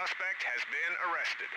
suspect has been arrested.